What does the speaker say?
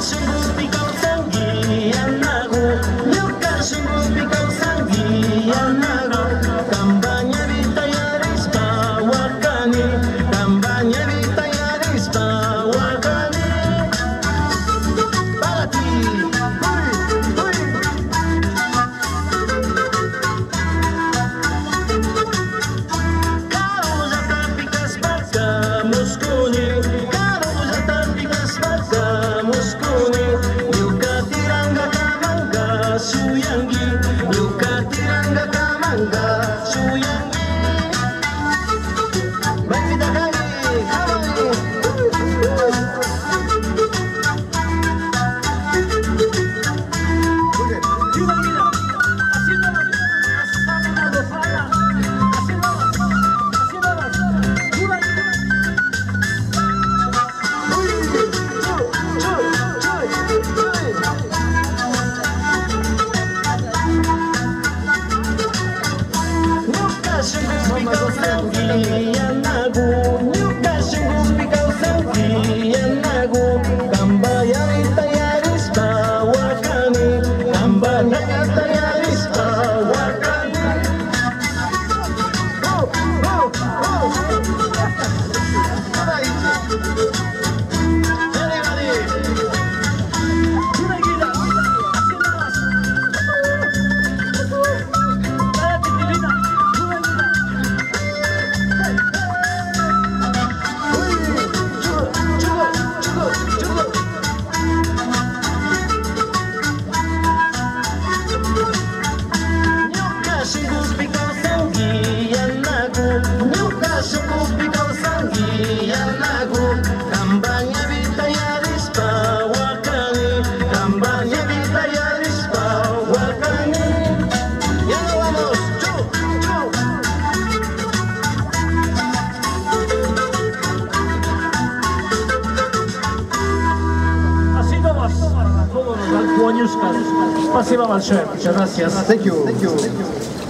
simple speaker. You. Ay, Конюшка. Спасибо большое. Gracias. Thank you. Thank you. Thank you.